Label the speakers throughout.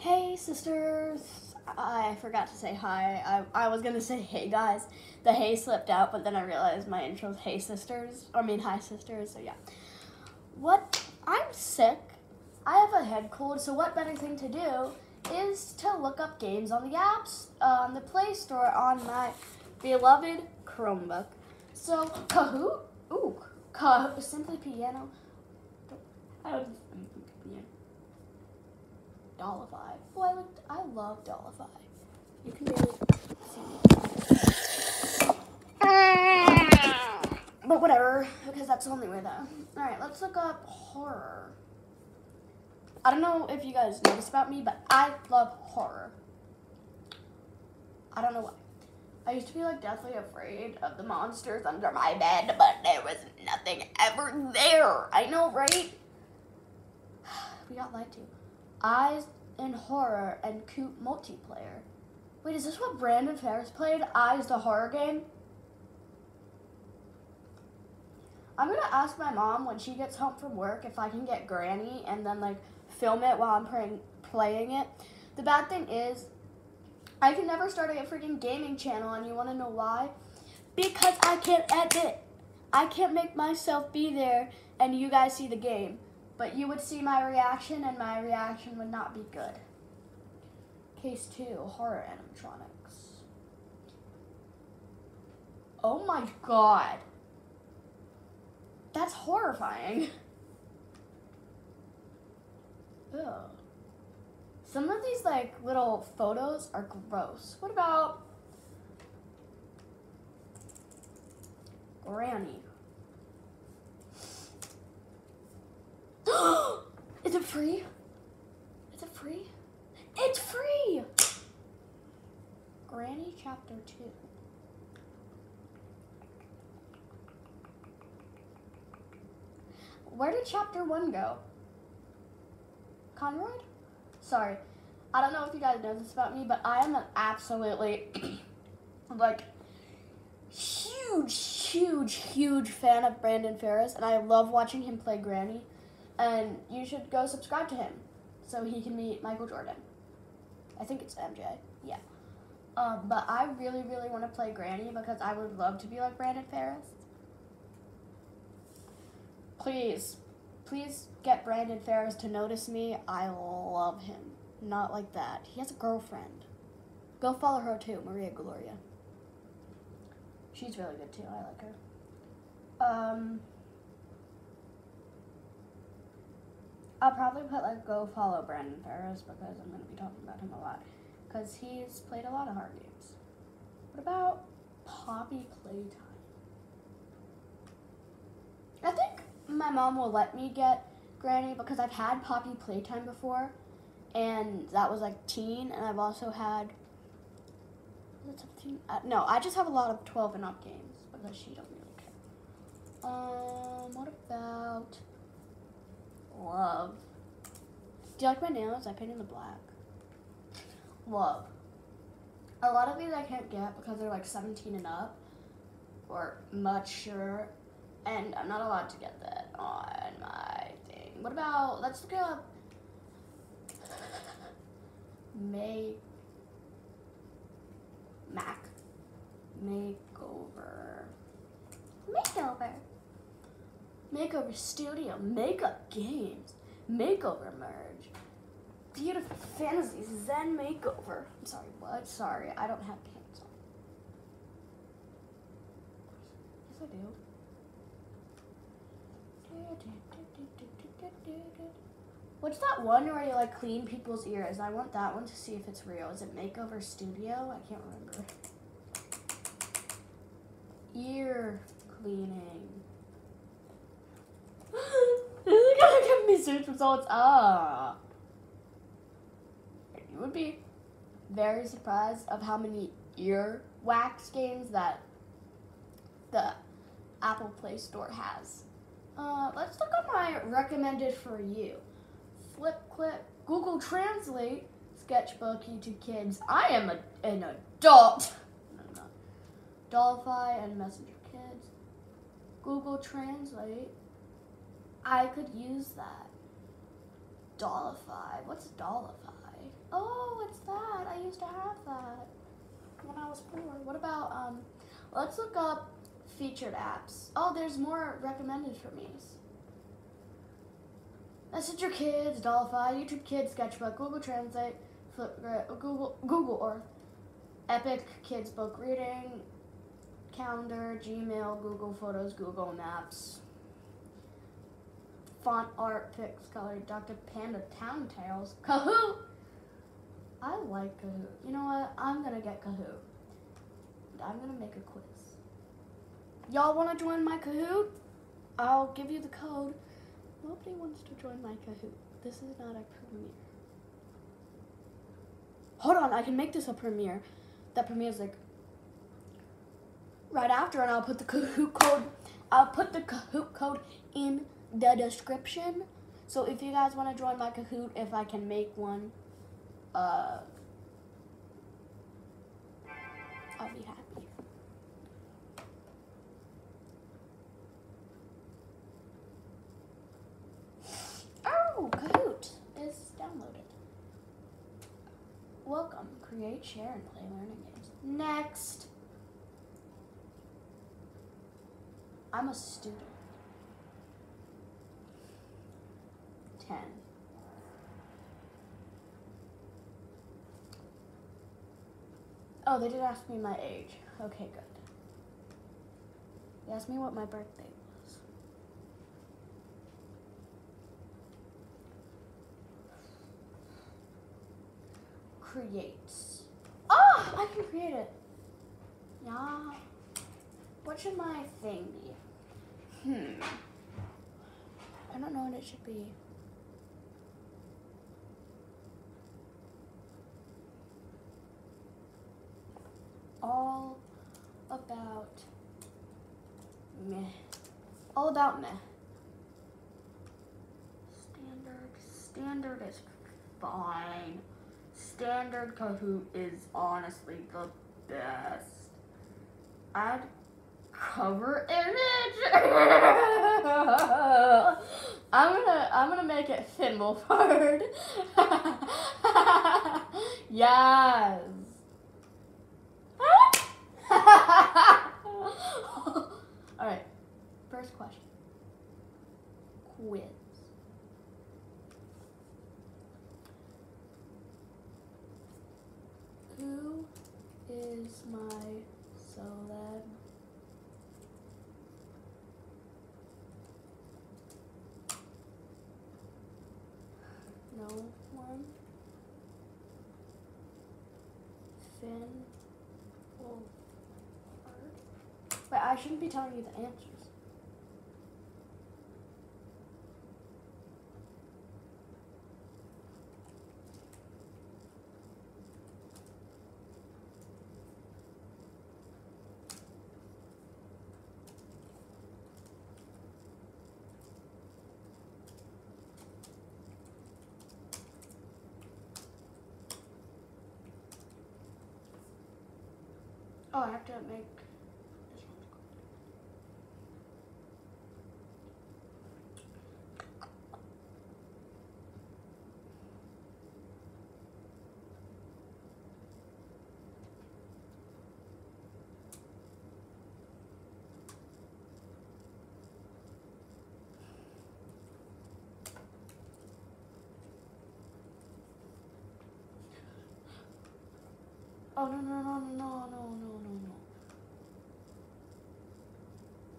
Speaker 1: Hey, sisters. I forgot to say hi. I, I was gonna say hey, guys. The hey slipped out, but then I realized my intro intro's hey, sisters. I mean, hi, sisters. So, yeah. What? I'm sick. I have a head cold, so what better thing to do is to look up games on the apps, uh, on the Play Store, on my beloved Chromebook. So, Kahoot? Ooh, Kahoot. Simply Piano. I. Dollify. Oh, I looked. I love Dollify. You can barely see me. But whatever, because that's the only way though. Alright, let's look up horror. I don't know if you guys know this about me, but I love horror. I don't know why. I used to be like deathly afraid of the monsters under my bed, but there was nothing ever there. I know, right? We got lied to. Eyes in horror and Coop multiplayer. Wait, is this what Brandon Farris played? Eyes the horror game? I'm gonna ask my mom when she gets home from work if I can get Granny and then like film it while I'm playing playing it. The bad thing is, I can never start a freaking gaming channel, and you want to know why? Because I can't edit. I can't make myself be there and you guys see the game. But you would see my reaction, and my reaction would not be good. Case two, horror animatronics. Oh my god. That's horrifying. Ugh. Some of these like little photos are gross. What about Granny? Is it free? Is it free? It's free! Granny Chapter 2. Where did Chapter 1 go? Conroy? Sorry. I don't know if you guys know this about me, but I am an absolutely, like, huge, huge, huge fan of Brandon Farris, and I love watching him play Granny. And you should go subscribe to him so he can meet Michael Jordan. I think it's MJ. Yeah. Um, but I really, really want to play Granny because I would love to be like Brandon Farris. Please, please get Brandon Farris to notice me. I love him. Not like that. He has a girlfriend. Go follow her too, Maria Gloria. She's really good too. I like her. Um, I'll probably put like go follow Brandon Farris because I'm going to be talking about him a lot because he's played a lot of hard games. What about Poppy Playtime? I think my mom will let me get Granny because I've had Poppy Playtime before and that was like teen and I've also had was it 17? Uh, no, I just have a lot of 12 and up games because she don't really care. Um, what about Love. Do you like my nails? I painted the black. Love. A lot of these I can't get because they're like 17 and up or mature, and I'm not allowed to get that on my thing. What about, let's look up May Mac Makeover. Makeover. Makeover Studio, Makeup Games, Makeover Merge, Beautiful Fantasies, Zen Makeover. I'm sorry, what? Sorry, I don't have pants on. Yes, I do. What's that one where you like clean people's ears? I want that one to see if it's real. Is it Makeover Studio? I can't remember. Ear cleaning. this me search results. Ah. You would be very surprised of how many ear wax games that the Apple Play Store has. Uh, let's look at my recommended for you. Flip Clip, Google Translate, Sketchbook, YouTube Kids. I am a, an adult. No. Dollify and Messenger Kids. Google Translate. I could use that. Dollify. What's Dollify? Oh, it's that. I used to have that when I was four. What about um? Let's look up featured apps. Oh, there's more recommended for me. Messenger Kids, Dollify, YouTube Kids, Sketchbook, Google Translate, Flipgrid, Google Google Earth, Epic Kids Book Reading, Calendar, Gmail, Google Photos, Google Maps, Font Art, Pixcolor, Dr. Panda, Town Tales, Kahoot. I like Kahoot. You know what? I'm gonna get Kahoot. I'm gonna make a quiz. Y'all wanna join my Kahoot? I'll give you the code. Nobody wants to join my Kahoot. This is not a premiere. Hold on, I can make this a premiere. That premieres like right after, and I'll put the Kahoot code. I'll put the Kahoot code in the description. So if you guys want to join my Kahoot, if I can make one, uh, I'll be happy. Oh, Kahoot is downloaded. Welcome, create, share, and play learning games. Next. I'm a student. 10. Oh, they did ask me my age. Okay, good. They asked me what my birthday was. Creates. Oh, I can create it. Yeah. What should my thing be? Hmm. I don't know what it should be. All about meh. All about meh. Standard. Standard is fine. Standard Kahoot is honestly the best. Add cover image. I'm gonna I'm gonna make it Thimbleford. yes. First question. Quiz. Who is my celeb? No one. Finn. Wait, I shouldn't be telling you the answers. Oh, I have to make this one. Oh no no no no no no no no no.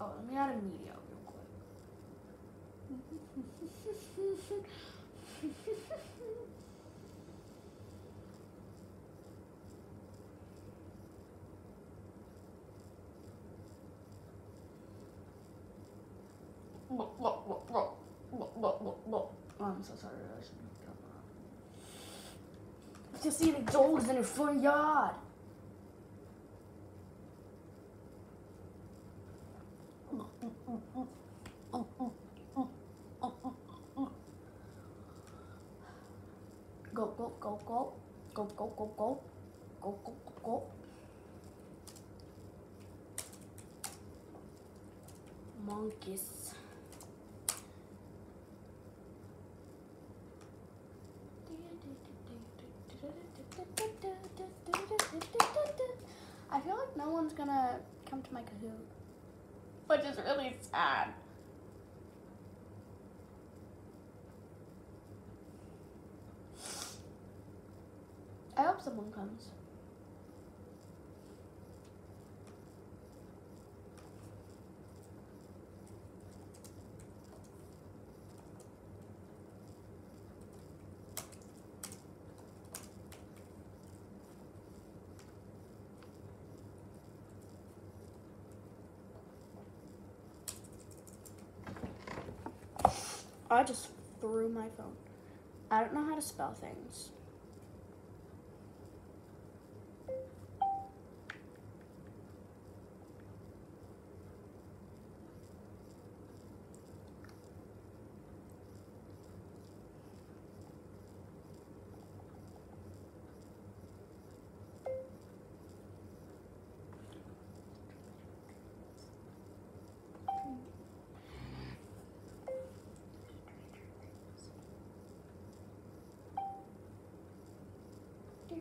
Speaker 1: Oh, let me add a media real quick. Oh, I'm so sorry. I shouldn't have done that. see seeing dogs in the front yard. Go, go, go, go. Go, go, go, go. Go, go, go, go. Monkeys. feel like no one's gonna come to my Kahoot, which is really sad. I hope someone comes. I just threw my phone. I don't know how to spell things.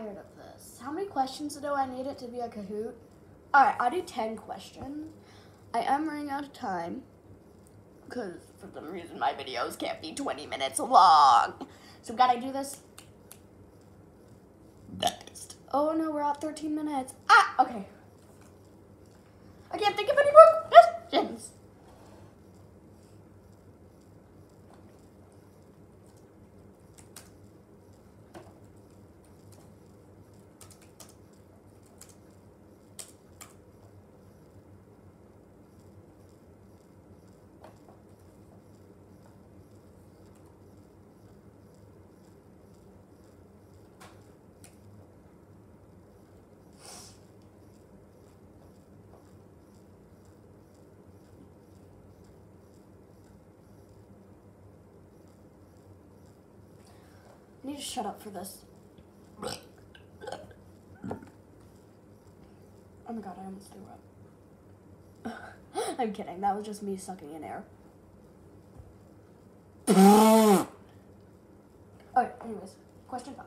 Speaker 1: tired of this. How many questions do I need it to be a Kahoot? All right, I'll do 10 questions. I am running out of time because for some reason my videos can't be 20 minutes long. So gotta do this best. Oh no, we're at 13 minutes. Ah, okay. I can't think of any more questions. Need to shut up for this. Oh my god, I almost threw up. I'm kidding. That was just me sucking in air. Alright, anyways, question five.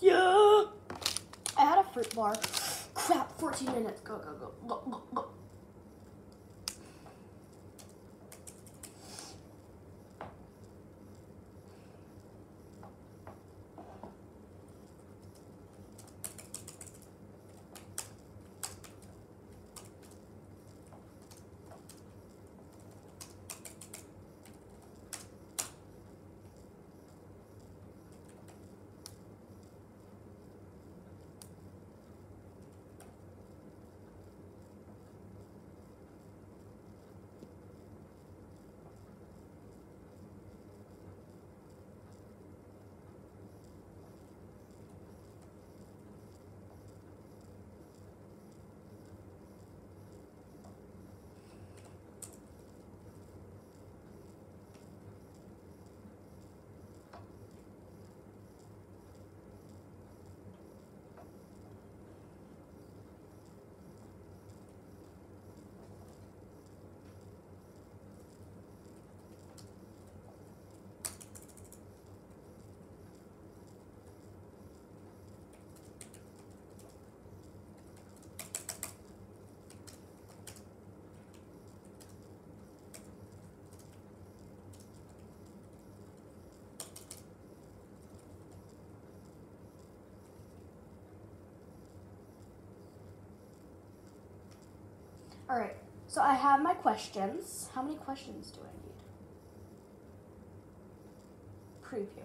Speaker 1: Yeah. Fruit bar. Crap, 14 minutes. Go, go, go. Go, go, go. All right. So I have my questions. How many questions do I need? Preview.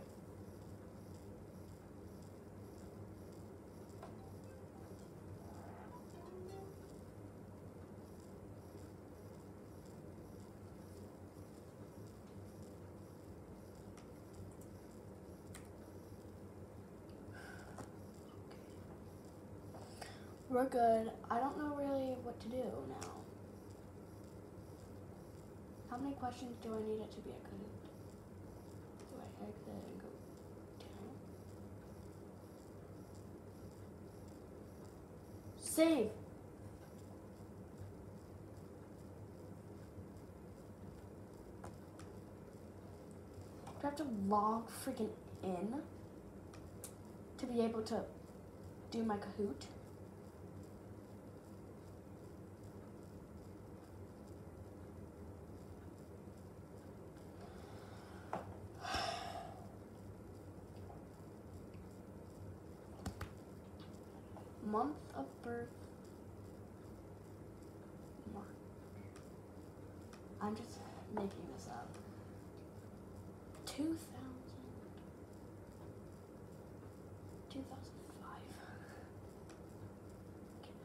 Speaker 1: We're good. I don't know really what to do now. Many questions do I need it to be a good? Do I exit and go down? Save. Do I have to log freaking in to be able to do my Kahoot? Month of birth. I'm just making this up. 2000 2005. Okay.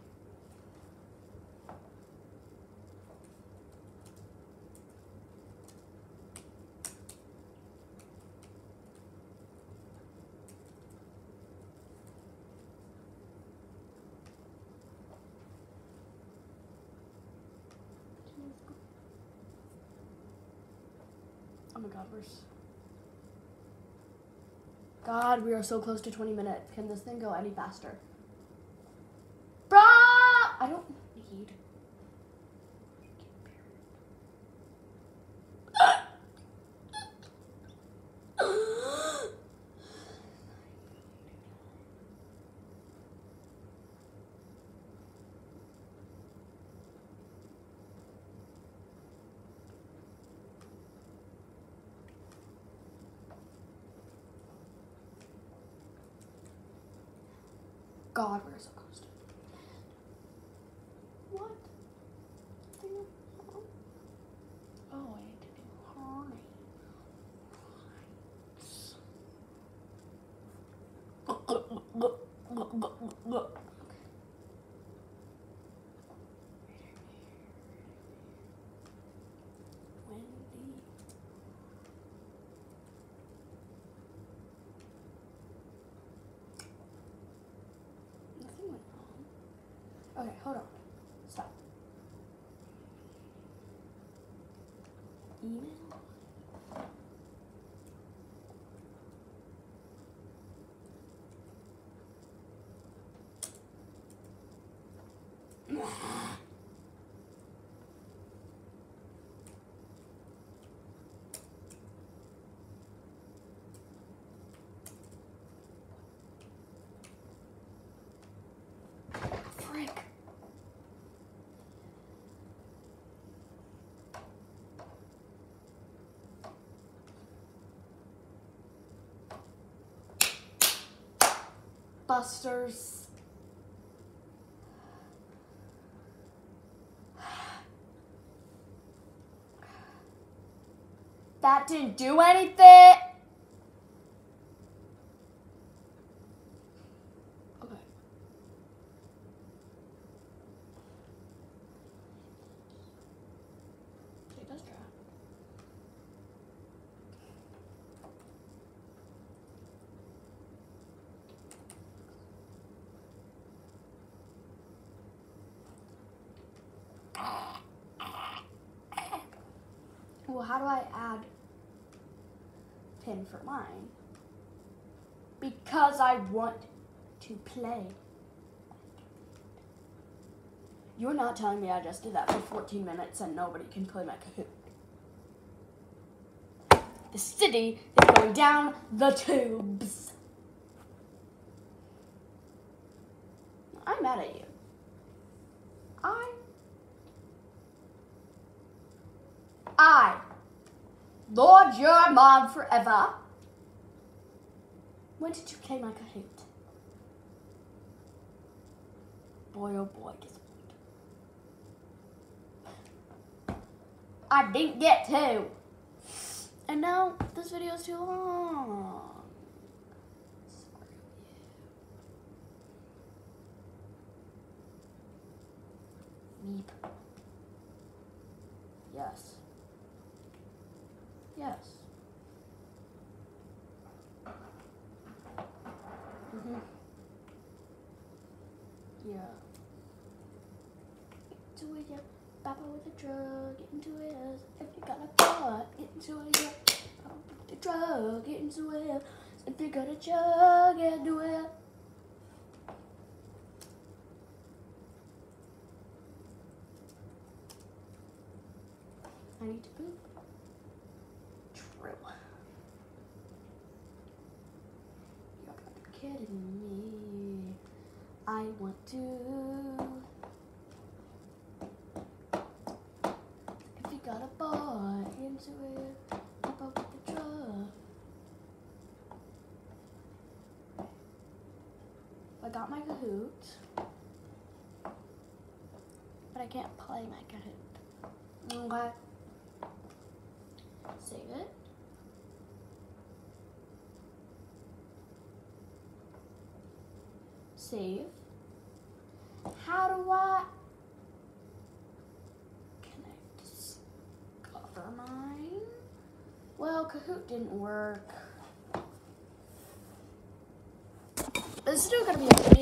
Speaker 1: Oh my god, we're. God, we are so close to 20 minutes. Can this thing go any faster? Bruh! I don't need. God, we're so close to What? Thing of- Oh, I need to do harmony. Wendy. Nothing went wrong. Okay, hold on. Stop. Email. Busters. That didn't do anything. Okay. It does try. Well, how do I add pin for mine? Because I want to play. You're not telling me I just did that for 14 minutes and nobody can play my Kahoot. The city is going down the tubes. I'm mad at you. I. I. Lord your mom forever. When did you play my Kahoot? Boy, oh boy. I didn't get to. And now this video is too long. Meep. Yes. Yes. hmm Yeah. Into it, yeah. Papa with a drug, get into it. If you got a butt, get into it, yeah. Papa with the drug, get into it. If you got a jug, get into it. I need to poop. True. You gotta be kidding me. Want to. If you got a boy into it, keep up the drug. I got my Kahoot, but I can't play my Kahoot. Okay. Save it. Save. How do I? Discover mine. Well, Kahoot didn't work. This is still gonna be a